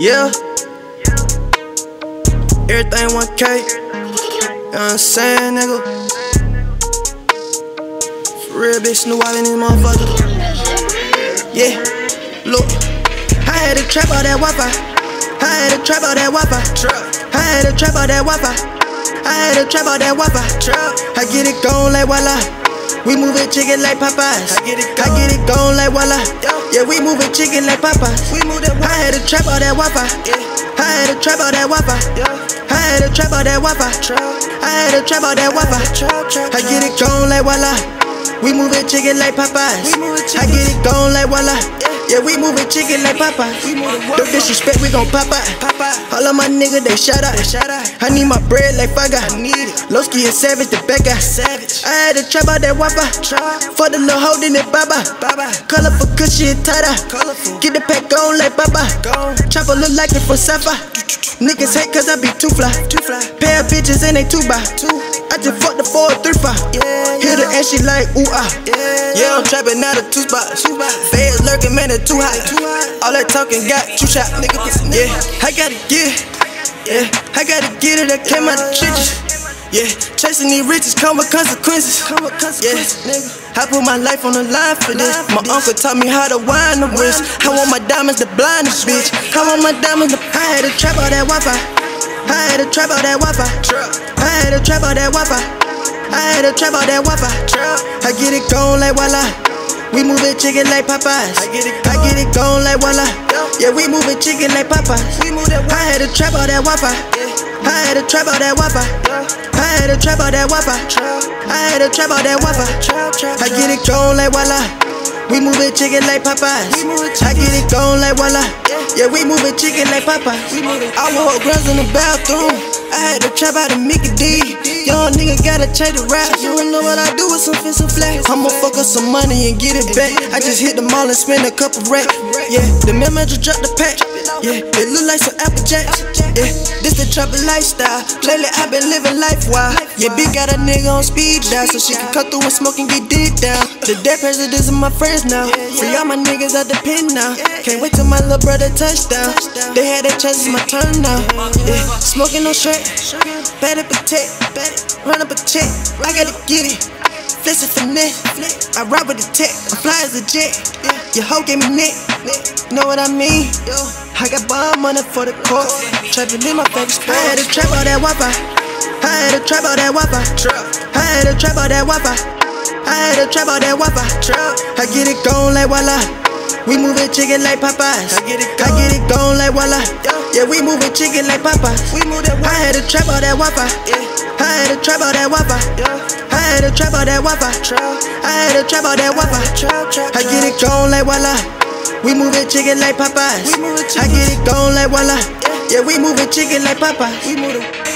Yeah. Everything 1K. You know what I'm saying, nigga? For real, bitch, Snoop in this motherfucker. Yeah. Look. I had to trap all that Wi-Fi. I had to trap all that Wi-Fi. I had to trap all that Wi-Fi. I had to trap all that Wi-Fi. I get it gone like voila. We moving chicken like Popeyes. I get it gone, I get it gone like voila. Yeah, we moving chicken like Popeyes. We move that. I had to trap all that Wi-Fi. I had to trap all that Wi-Fi. I had to trap all that Wi-Fi. I had to trap all that Wi-Fi. I get it gone like voila. We moving chicken like Popeyes. I get it gone like voila. Yeah, we moving chicken like Popeye. No disrespect, we gon' pop out. All of my niggas, they shout out. I need my bread like Faga. Lowski is savage, the back guy. I had to trap out that whopper. For the little holding it, baba. Colorful cushy and tighter. Get the pack on like baba. Chopper look like it for Sapphire. Niggas hate cause I be too fly. Pair of bitches and they two by. I just fucked the four three five. Hit her and she like ooh ah. Yeah, I'm trapping out of two spots. Feds lurking, man, it too hot. All that talking got two shot. Yeah, I gotta get it. Yeah, I gotta get it. I came out the trenches. Yeah, chasing these riches come with consequences. Yeah, I put my life on the line for this. My uncle taught me how to wind the wrist. I want my diamonds to blind this bitch. I want my diamonds to. I had to trap all that Wi-Fi. I had to trap all that Wi-Fi. I had to trap all that Wi-Fi. I had to trap all that Wi-Fi. I get it gone like voila. We moving chicken like Popeyes. I get it, I get it gone like voila. Yeah, we moving chicken like Popeyes. We move that. I had to trap all that Wi-Fi. I had to trap all that Wi-Fi. I had to trap all that Wi-Fi. I had to trap all that Wi-Fi. I get it gone like voila. We moving chicken like Popeyes. I get it gone like voila. Yeah, we moving chicken like Popeyes. I walk girls in the bathroom. I had to trap out of Mickey D. Young nigga gotta change the rap. You don't know what I do with some fist and flex. I'ma fuck up some money and get it back. I just hit the mall and spend a couple racks. Yeah, the manager dropped the pack. Yeah, it look like some Apple Jacks. Yeah, this the trapper lifestyle. Lately i been living life wild. Yeah, big got a nigga on speed dial so she can cut through and smoke and get deep down. The dead presidents are my friends now. Free all my niggas out the pen now. Can't wait till my little brother touchdown. They had their chances, my turn now. Yeah, smoking no shirt. Better protect, run up a check. I gotta get it. Flex it finesse. I ride with the tech. I fly as a jet. Your hoe gave me neck. Know what I mean? I got bomb money for the court. Trapping in my favorite spot. I had to trap all that Wi-Fi. I had to trap all that Wi-Fi. I had to trap all that Wi-Fi. I had to trap all that Wi-Fi. I get it gone like voila. We moving chicken like Popeyes. I get it gone, I get it gone like voila. Yeah, we moving chicken like Popeyes. We move that. I had to trap all that Wi-Fi. I had to trap all that Wi-Fi. I had to trap all that Wi-Fi. I had to trap all that Wi-Fi. I get it gone like voila. We moving chicken like Popeyes. I get it gone like voila. Yeah, we moving chicken like Popeyes.